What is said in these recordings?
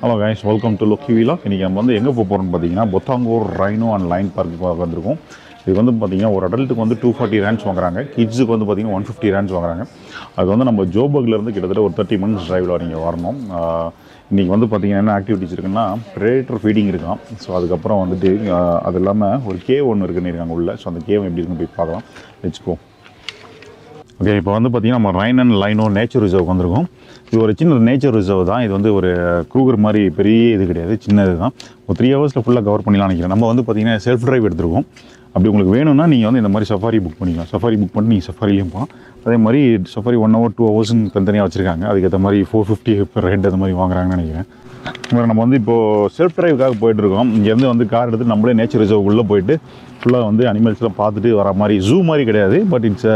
Hello guys welcome to லொக்கி வீலா இன்றைக்கி நம்ம வந்து எங்கே போக போகிறோம்னு பார்த்தீங்கன்னா பொத்தாங்கூர் ரைனோ அண்ட் லைன் பார்க்கு வந்திருக்கோம். இது வந்து பார்த்தீங்கன்னா ஒரு அடல்ட்டுக்கு வந்து டூ ஃபார்ட்டி ரேன்ஸ் வாங்குறாங்க. கிட்ஸுக்கு வந்து பார்த்தீங்கன்னா ஒன் ஃபிஃப்டி ரேன்ஸ் வாங்குறாங்க. அது வந்து நம்ம ஜோபக்லேருந்து கிட்டத்தட்ட ஒரு தேர்ட்டி மினிட்ஸ் டிரைவில் நீங்கள் வரணும். இன்றைக்கி வந்து பார்த்தீங்கன்னா என்ன ஆக்டிவிட்டிஸ் இருக்குன்னா ப்ரேட்டர் ஃபீடிங் இருக்கான் ஸோ அதுக்கப்புறம் வந்துட்டு அது இல்லாமல் ஒரு கேவ் ஒன்று இருக்குன்னு இருக்காங்க உள்ளே. ஸோ அந்த கேவ் எப்படி இருக்குன்னு போய் பார்க்கலாம். வச்சுக்கோ ஓகே இப்போ வந்து பார்த்தீங்கன்னா நம்ம ரைன் அண்ட் லைனோ நேச்சர் ரிசர்வ் வந்திருக்கோம். இது ஒரு சின்ன நேச்சர் ரிசர்வ் தான். இது வந்து ஒரு க்ரூகர் மாதிரி பெரிய இது கிடையாது. சின்னது தான். ஒரு த்ரீ ஹவர்ஸில் ஃபுல்லாக கவர் பண்ணலாம் நினைக்கிறேன். நம்ம வந்து பார்த்தீங்கன்னா செல்ஃப் ட்ரைவ் எடுத்துருக்கோம். அப்படி உங்களுக்கு வேணும்னா நீங்கள் வந்து இந்த மாதிரி சஃபாரி புக் பண்ணிக்கலாம். சஃபாரி புக் பண்ணி நீங்கள் சஃபாரிலையும் போகலாம். அதே மாதிரி சஃபாரி ஒன் ஹவர் டூ ஹவர்ஸ்னு தனித்தனியாக வச்சுருக்காங்க. அதுக்கேற்ற மாதிரி ஃபோர் ஃபிஃப்டி பெர் ஹெட் அந்த மாதிரி வாங்குறாங்கன்னு நினைக்கிறேன். நம்ம வந்து இப்போது செல்ஃப் ட்ரைவுக்காக போயிட்டுருக்கோம் இங்கேருந்து வந்து கார் எடுத்து நம்மளே நேச்சர் ரிசர்வ் உள்ளே போயிட்டு ஃபுல்லாக வந்து அனிமல்ஸ்லாம் பார்த்துட்டு வர மாதிரி ஜூ மாதிரி கிடையாது. பட் இட்ஸ்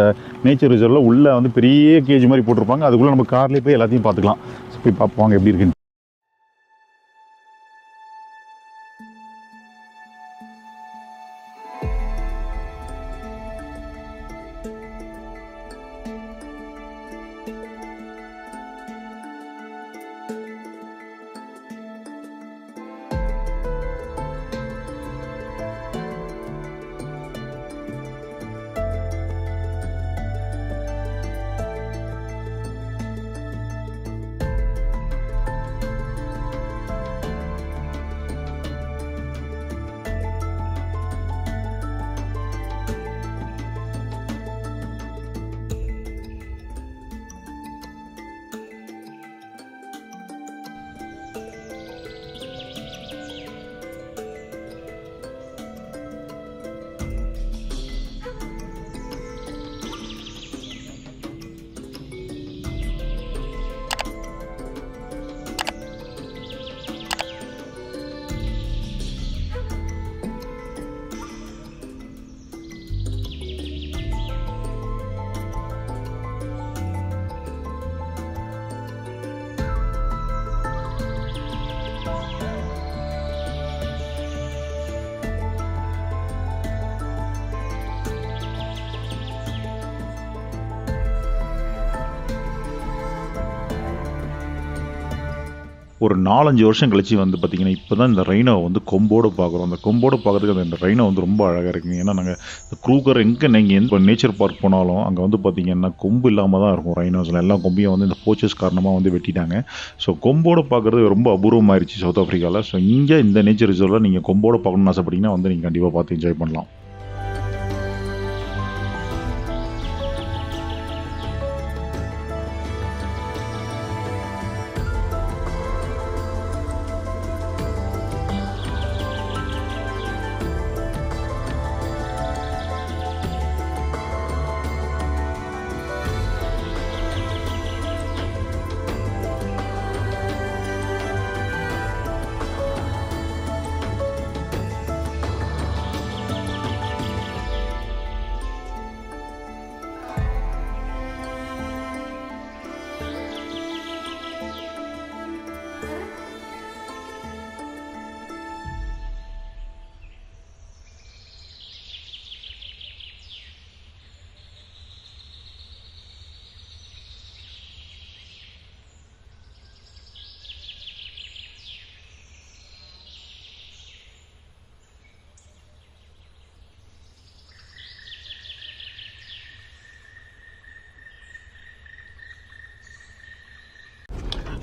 நேச்சர் ரிசர்வில் உள்ளே வந்து பெரிய கேஜ் மாதிரி போட்டிருப்பாங்க. அதுக்குள்ளே நம்ம கார்லேயே போய் எல்லாத்தையும் பார்த்துக்கலாம். போய் பார்ப்போம் எப்படி இருக்குன்னு. ஒரு நாலஞ்சு வருஷம் கழிச்சு வந்து பார்த்தீங்கன்னா இப்போ தான் இந்த ரெயினை வந்து கொம்போடு பார்க்குறோம் அந்த கொம்போடு பார்க்குறதுக்கு அந்த ரெயினை வந்து ரொம்ப அழகாக இருக்குங்க. ஏன்னா நாங்கள் இந்த க்ரூகர் எங்கே நீங்கள் எந்த நேச்சர் பார்க் போனாலும் அங்கே வந்து பார்த்தீங்கன்னா கொம்பு இல்லாமல் தான் இருக்கும் ரைனோஸில் எல்லா கொம்பையும் வந்து இந்த போச்சஸ் காரணமாக வந்து வெட்டிட்டாங்க. ஸோ கொம்போடு பார்க்குறது ரொம்ப அபூர்வமாயிருச்சு சவுத் ஆஃப்ரிக்காவில் ஸோ இங்கே இந்த நேச்சர் ரிசர்வில் நீங்கள் கொம்போடு பார்க்கணும்னு ஆசைப்பட்டீங்கன்னா வந்து நீங்கள் கண்டிப்பாக பார்த்து என்ஜாய் பண்ணலாம்.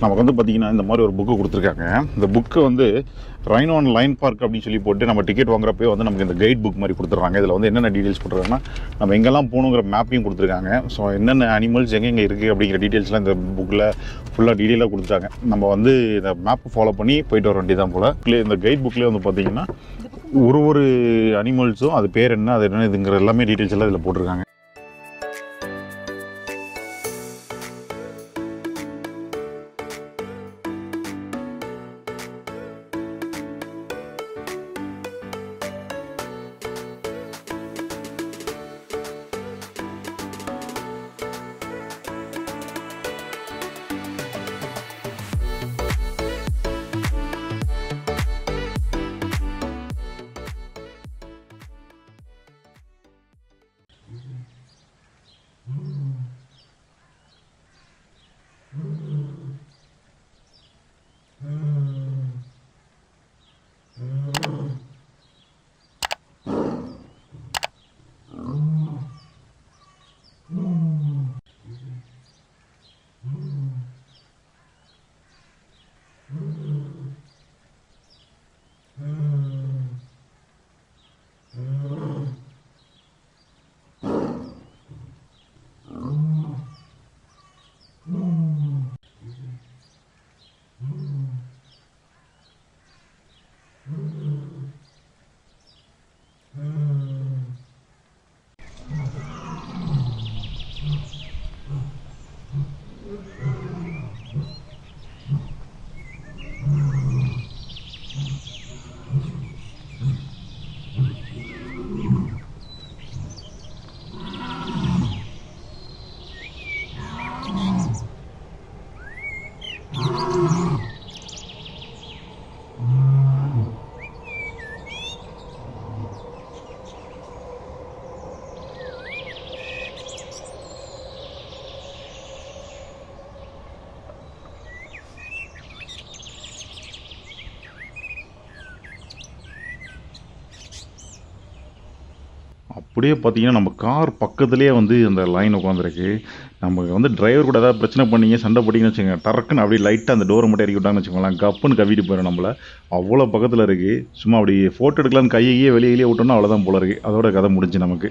நமக்கு வந்து பார்த்தீங்கன்னா இந்த மாதிரி ஒரு புக்கு கொடுத்துருக்காங்க. இந்த புக்கு வந்து ரைன் ஆன் லைன் பார்க் அப்படின்னு சொல்லி போட்டு நம்ம டிக்கெட் வாங்குறப்பே வந்து நமக்கு இந்த கைட் புக் மாதிரி கொடுத்துட்றாங்க. இதில் வந்து என்னென்ன டீட்டெயில்ஸ் கொடுத்துருக்காங்கன்னா நம்ம எங்கெல்லாம் போகணுங்கிற மேப்பையும் கொடுத்துருக்காங்க. ஸோ என்னென்ன அனிமல்ஸ் எங்கெங்கே இருக்குது அப்படிங்கிற டீட்டெயில்ஸ்லாம் இந்த புக்கில் ஃபுல்லாக டீட்டெயிலாக கொடுத்துட்டாங்க. நம்ம வந்து இந்த மேப்பை ஃபாலோ பண்ணி போயிட்டு வர வேண்டியதான் போல். இந்த கைட் புக்லேயே வந்து பார்த்தீங்கன்னா ஒரு ஒரு அனிமல்ஸும் அது பேர் என்ன அது என்ன இதுங்கிற எல்லாமே டீட்டெயில்ஸ் எல்லாம் இதில் போட்டிருக்காங்க. அப்படியே பார்த்தீங்கன்னா நம்ம கார் பக்கத்துலேயே வந்து அந்த லைன் உட்காந்துருக்கு நம்ம வந்து டிரைவர் கூட ஏதாவது பிரச்சனை பண்ணிங்க சண்டை போட்டிங்கன்னு வச்சுக்கோங்க டறக்குன்னு அப்படியே லைட்டாக அந்த டோரை மட்டும் இறக்கி விட்டாங்கன்னு வச்சுக்கோங்களேன் கப்புன்னு கவிட்டு போயிடும் நம்மள. அவ்வளோ பக்கத்தில் இருக்குது சும்மா அப்படி ஃபோட்டோ எடுக்கலாம்னு கையையே வெளியே வெளியே விட்டோம்னா அவ்வளோதான் போல இருக்குது அதோட கதை முடிஞ்சு நமக்கு.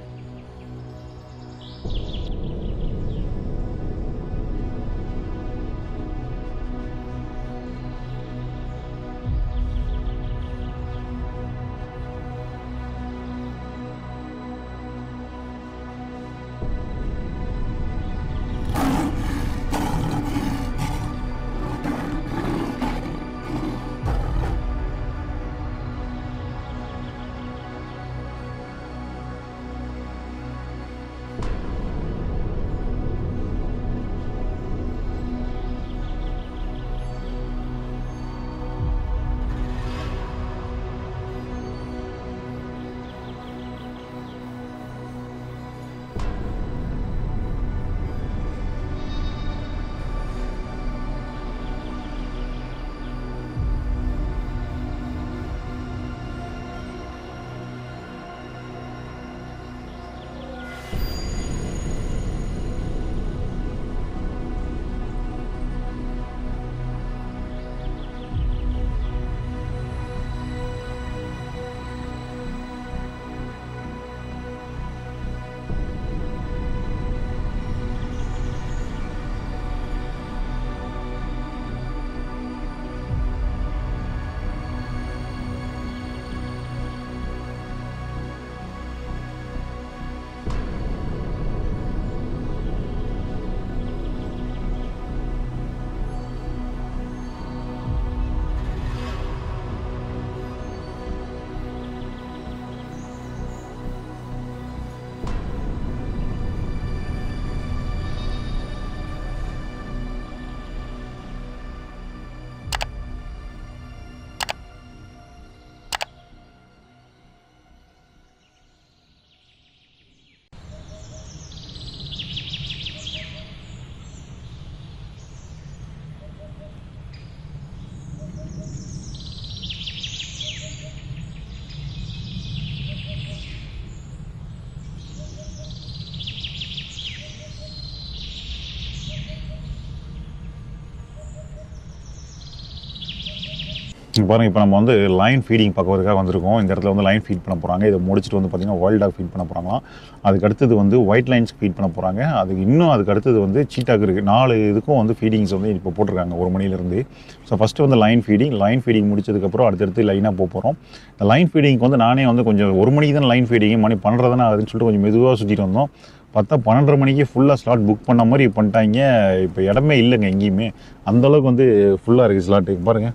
பாருங்கள் இப்போ நம்ம வந்து லைன் ஃபீடிங் பார்க்கறதுக்காக வந்திருக்கோம். இந்த இடத்துல வந்து லைன் ஃபீட் பண்ண போகிறாங்க இதை முடிச்சுட்டு வந்து பார்த்தீங்கன்னா வைல்ட் டாக் ஃபீட் பண்ண போகிறாங்களாம் அதுக்கு அடுத்தது வந்து ஒயிட் லைன்ஸ் ஃபீட் பண்ண போகிறாங்க அதுக்கு இன்னும் அதுக்கு அடுத்தது வந்து சீட்டாக்கு இருக்குது நாலு இதுக்கும் வந்து ஃபீடிங்ஸ் வந்து இப்போ போட்டிருக்காங்க ஒரு மணிலேருந்து ஸோ ஃபஸ்ட்டு வந்து லைன் ஃபீடிங் லைன் ஃபீடிங் முடிச்சதுக்கப்புறம் அடுத்தடுத்து லைனாக போக போகிறோம் இந்த லைன் ஃபீடிங்க்கு வந்து நானே வந்து கொஞ்சம் ஒரு மணிக்கு தான் லைன் ஃபீடிங் மணி பண்ணுறதுனா அதுன்னு சொல்லிட்டு கொஞ்சம் மெதுவாக சுற்றிட்டு வந்தோம். பார்த்தா பன்னெண்டரை மணிக்கு ஃபுல்லாக ஸ்லாட் புக் பண்ண மாதிரி பண்ணிட்டாங்க. இப்போ இடமே இல்லைங்க எங்கேயுமே. அந்தளவுக்கு வந்து ஃபுல்லாக இருக்குது ஸ்லாட்டு பாருங்கள்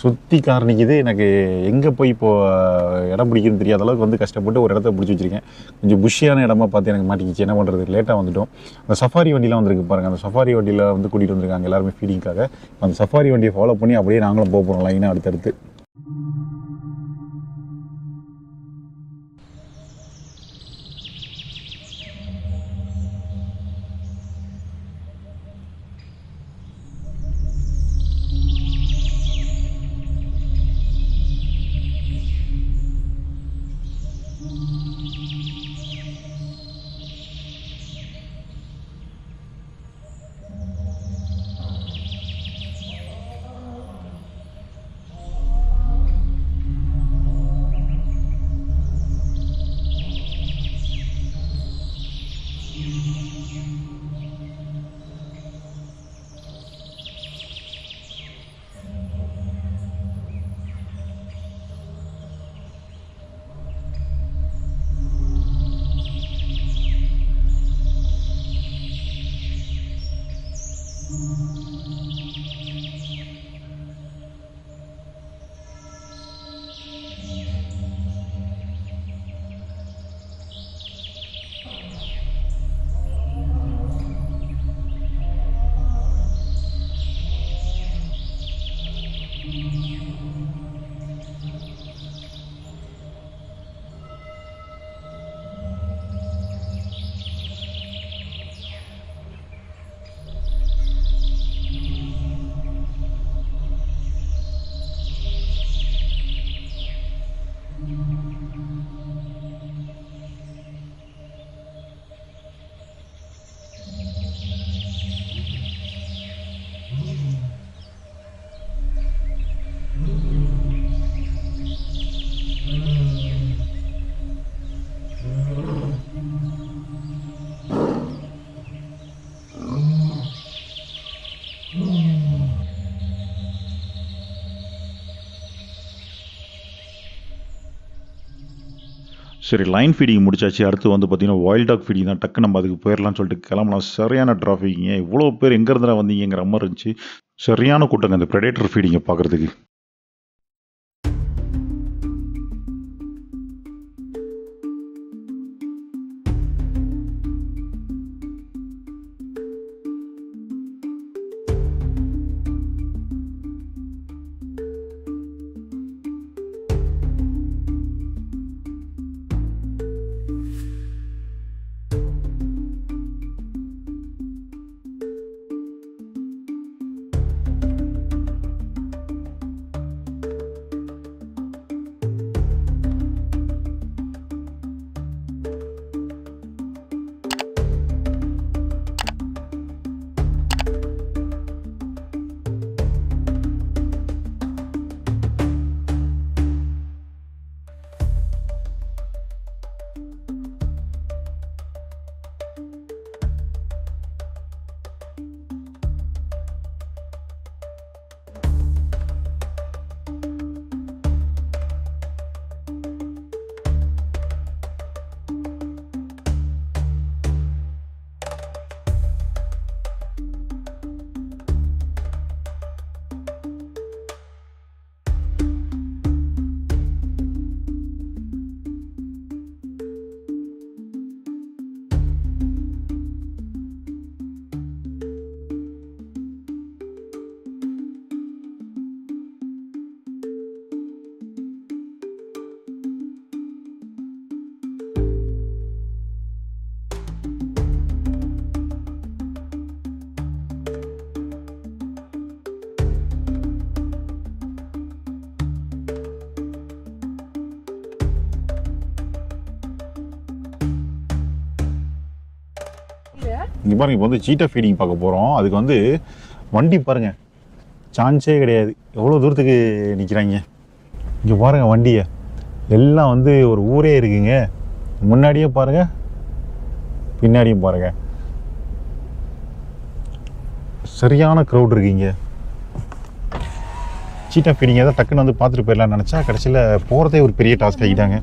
சுற்றி கார் நிற்கிது எனக்கு எங்கே போய் இப்போது இடம் பிடிக்குன்னு தெரியாத அளவுக்கு வந்து கஷ்டப்பட்டு ஒரு இடத்த பிடிச்சி வச்சிருக்கேன். கொஞ்சம் புஷியான இடமா பார்த்து எனக்கு மாட்டிக்கிச்சு. என்ன பண்ணுறது லேட்டாக வந்துட்டோம். அந்த சஃபாரி வண்டிலாம் வந்திருக்கு பாருங்கள் அந்த சஃபாரி வண்டியில் வந்து கூட்டிகிட்டு வந்திருக்காங்க. எல்லாருமே ஃபீடிங்காக அந்த சஃபாரி வண்டியை ஃபாலோ பண்ணி அப்படியே நாங்களும் போக போகிறோம் லைனாக அடுத்தடுத்து. சரி லைன் ஃபீடிங் முடிச்சாச்சு. அடுத்து வந்து பார்த்தீங்கன்னா வைல்ட் டாக் ஃபீடிங் தான். டக்கு நம்ம அதுக்கு போயிடலாம்னு சொல்லிட்டு கிளம்பலாம் சரியான டிராஃபிக்ங்க இவ்வளோ பேர் எங்கேருந்து வந்தீங்கிற மாதிரி இருந்துச்சு. சரியான கூட்டங்க இந்த ப்ரெடேட்டர் ஃபீடிங்கை பார்க்குறதுக்கு இங்கே பாருங்க இப்போ வந்து சீட்டா ஃபீடிங் பார்க்க போகிறோம் அதுக்கு வந்து வண்டி பாருங்க. சான்ஸே கிடையாது. எவ்வளோ தூரத்துக்கு நிற்கிறாங்க இங்கே பாருங்கள் வண்டியை. எல்லாம் வந்து ஒரு ஊரே இருக்குங்க. முன்னாடியே பாருங்க பின்னாடியும் பாருங்க. சரியான க்ரௌட் இருக்கீங்க. சீட்டா ஃபீடிங் ஏதாவது டக்குன்னு வந்து பார்த்துட்டு போயிடலாம்னு நினச்சா கடைசியில் போகிறதே ஒரு பெரிய டாஸ்க் ஆகிட்டாங்க.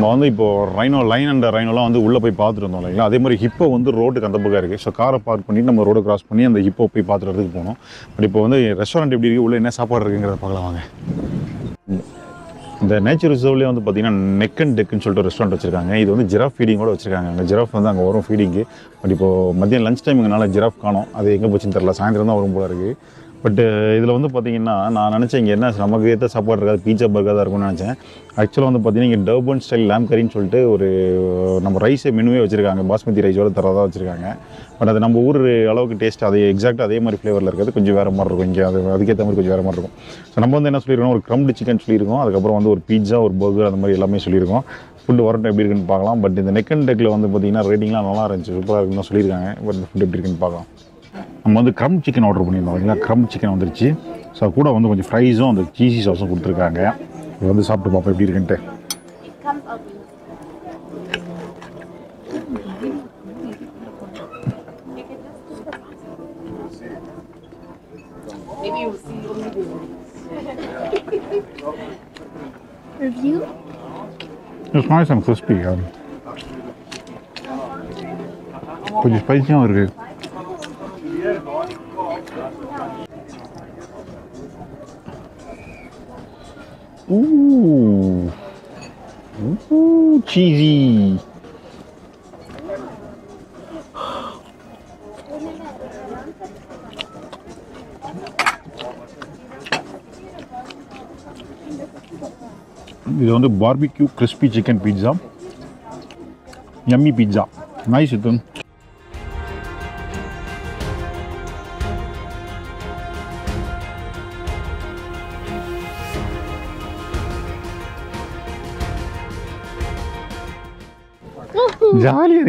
நம்ம வந்து இப்போ ரைனோ லைன் அண்ட் ரைனோலாம் வந்து உள்ளே போய் பார்த்துட்டு இருந்தோம் இல்லைங்களா? அதே மாதிரி ஹிப்போ வந்து ரோட்டுக்கு அந்த பக்கம் இருக்குது ஸோ காரை பார்க் பண்ணி நம்ம ரோடு கிராஸ் பண்ணி அந்த ஹிப்போ போய் பார்த்துட்டு போனோம். பட் இப்போ வந்து ரெஸ்டாரண்ட் எப்படி இருக்குது உள்ளே என்ன சாப்பாடு இருக்குங்கிறத பார்க்கலாம் வாங்க. இந்த நேச்சர் ரிசர்வ்லேயே வந்து பார்த்தீங்கன்னா நெக் அண்ட் டெக்குன்னு சொல்லிட்டு ரெஸ்டாரண்ட் வச்சிருக்காங்க. இது வந்து ஜிராஃப் ஃபீடிங்கோட வச்சிருக்காங்க. அந்த ஜிராஃப் வந்து அங்கே வரும் ஃபீடிங்கு பட் இப்போ மதியம் லஞ்ச் டைமுங்கனால ஜிராஃப் காணோம். அது எங்கே போச்சுன்னு தெரில சாயந்தரம் தான் வரும் போல இருக்குது பட்டு uh, இதில் வந்து பார்த்தீங்கன்னா நான் நினச்சேன் இங்கே என்ன நமக்கு ஏற்ற சாப்பாடு இருக்காது பீச்சா பர்கர் தான் இருக்கும்னு நினச்சேன். ஆக்சுவலாக வந்து பார்த்தீங்கன்னா இங்கே டர்பன் ஸ்டைல் லேம் கறின்னு சொல்லிட்டு ஒரு நம்ம ரைஸை மெனுவே வச்சுருக்காங்க. பாஸ்மதி ரைஸோட தரதாக வச்சுருக்காங்க. பட் அது நம்ம ஊர் அளவுக்கு டேஸ்ட் அதே எக்ஸாக்ட் அதே மாதிரி ஃப்ளேவரில் இருக்கிறது கொஞ்சம் வேறு மாதிரி இருக்கும். இங்கே அது அதுக்கேற்ற மாதிரி கொஞ்சம் வேறு மாதிரி இருக்கும். ஸோ நம்ம வந்து என்ன சொல்லியிருக்கோம் ஒரு க்ரம்டு சிக்கன் சொல்லியிருக்கோம். அதுக்கப்புறம் வந்து ஒரு பீட்சா ஒரு பர்கர் அந்த மாதிரி எல்லாமே சொல்லியிருக்கோம். ஃபுட்டு வரட்டும் எப்படி இருக்குன்னு பார்க்கலாம். பட் இந்த நெக் அண்ட் டெக்கில் வந்து பார்த்தீங்கன்னா ரேட்டிங்லாம் நல்லா இருந்துச்சு. சூப்பராக இருக்குன்னு சொல்லியிருக்காங்க. பட் ஃபுட் எப்படி இருக்குன்னு பார்க்கலாம். நம்ம வந்து க்ரம் சிக்கன் ஆர்டர் பண்ணியிருந்தோம் இல்லைங்களா க்ரம் சிக்கன் வந்துருச்சு ஸோ கூட வந்து கொஞ்சம் ஃப்ரைஸும் அந்த சீசி சாஸும் கொடுத்துருக்காங்க இது வந்து சாப்பிட்டு பார்ப்போம் எப்படி இருக்குன்ட்டு Review? It's nice and crispy. um. கொஞ்சம் ஸ்பைஸியாகவும் இருக்குது Ooh. Ooh, cheesy. இது வந்து barbecue crispy chicken pizza yummy pizza nice இது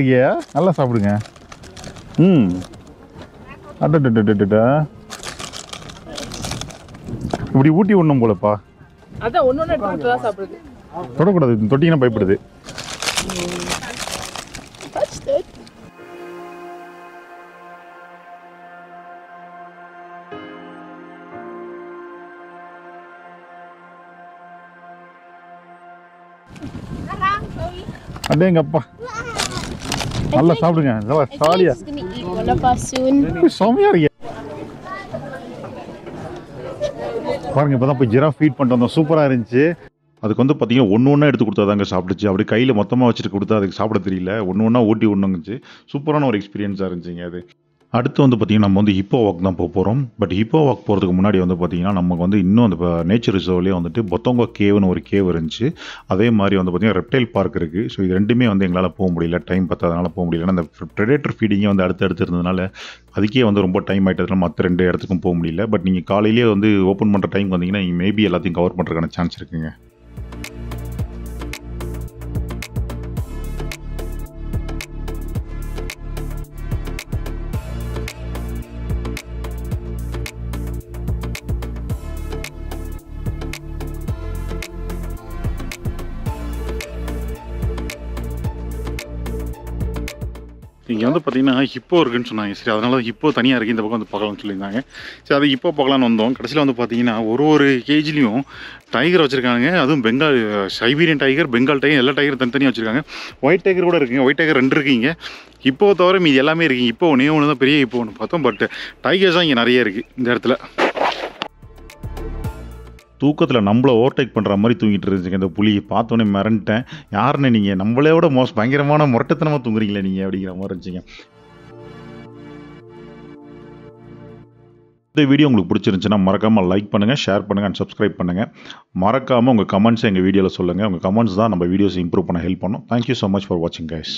இருக்கீங்க நல்லா சாப்பிடுங்க. ம். அட்டா இப்படி ஊட்டி ஒன்றும் போலப்பா. தொடக்கூடாது தொட்டிங்கன்னா பயப்படுது. அப்படியே எங்கள் நல்லா சாப்பிடுங்க. நல்லா soon. செம்மையா இருக்கு. பாருங்க இப்போ தான் போய் ஜிராஃப் ஃபீட் பண்ணிட்டு வந்தோம். சூப்பராக இருந்துச்சு. அதுக்கு வந்து பார்த்தீங்கன்னா ஒன்று ஒன்றா எடுத்து கொடுத்தாதாங்க சாப்பிட்டுச்சு அப்படி கையில் மொத்தமாக வச்சுட்டு கொடுத்தா அதுக்கு சாப்பிட தெரியல. ஒன்று ஒன்றா ஊட்டி ஒன்றுங்குச்சு சூப்பரான ஒரு எக்ஸ்பீரியன்ஸாக இருந்துச்சுங்க அது. அடுத்து வந்து பார்த்திங்கன்னா நம்ம வந்து ஹிப்போ வாக் தான் போக போகிறோம் பட் ஹிப்போ வாக் போகிறதுக்கு முன்னாடி வந்து பார்த்திங்கன்னா நமக்கு வந்து இன்னும் அந்த நேச்சர் ரிசர்வ்லேயே வந்துட்டு பொத்தோங்கோ கேவ்னு ஒரு கேவ் இருந்துச்சு. அதே மாதிரி வந்து பார்த்திங்கன்னா ரெப்டைல் பார்க் இருக்குது ஸோ இது ரெண்டுமே வந்து எங்களால் போக முடியல. டைம் பத்தாதனால போக முடியல அந்த ப்ரெடேட்டர் ஃபீடிங்கே வந்து அடுத்து அடுத்து இருந்ததுனால அதுக்கே வந்து ரொம்ப டைம் ஆகிட்டதுனால மற்ற ரெண்டு இடத்துக்கும் போக முடியல. பட் நீங்கள் காலையிலேயே வந்து ஓப்பன் பண்ணுற டைம் வந்தீங்கன்னா நீங்கள் மேபி எல்லாத்தையும் கவர் பண்ணுறதுக்கான சான்ஸ் இருக்குங்க. இங்கே வந்து பார்த்தீங்கன்னா ஹிப்போ இருக்குன்னு சொன்னாங்க. சரி அதனால ஹிப்போ தனியாக இருக்குது இந்த பக்கம் வந்து பார்க்கலாம்னு சொல்லியிருந்தாங்க. சரி அது ஹிப்போ பார்க்கலான்னு வந்தோம். கடைசியில் வந்து பார்த்தீங்கன்னா ஒரு ஒரு கேஜிலையும் டைகர் வச்சுருக்காங்க அதுவும் Bengal Siberian tiger Bengal tiger எல்லா டைகர் தனித்தனியாக வச்சுருக்காங்க. ஒயிட் டைகர் கூட இருக்குங்க. ஒயிட் டைகர் ரெண்டு இருக்குங்க இப்போ தவிர மீதி எல்லாமே இருக்குங்க இப்போ ஒன்றே ஒன்று தான் பெரிய இப்போ ஒன்று பார்த்தோம். பட் டைகர்ஸ் தான் இங்கே நிறைய இருக்குது இந்த இடத்துல. தூக்கத்தில் நம்மளை ஓவர்டேக் பண்ணுற மாதிரி தூங்கிட்டு இருந்துச்சுங்க. இந்த புலி பார்த்தோன்னே மிரண்டேன் யாருன்னு நீங்கள் நம்மளே விட மோஸ்ட் பயங்கரமான முரட்டத்தனமாக தூங்குறீங்களே நீங்கள் அப்படிங்கிற மாதிரி இருந்துச்சுங்க. இந்த வீடியோ உங்களுக்கு பிடிச்சிருந்துச்சுன்னா மறக்காமல் லைக் பண்ணுங்கள் ஷேர் பண்ணுங்கள் அண்ட் சப்ஸ்கிரைப் பண்ணுங்கள் மறக்காமல் உங்கள் கமெண்ட்ஸை எங்கள் வீடியோவில் சொல்லுங்கள் உங்கள் கமெண்ட்ஸ் தான் நம்ம வீடியோஸ் இம்ப்ரூவ் பண்ண ஹெல்ப் பண்ணும். Thank you so much for வாட்சிங் கைஸ்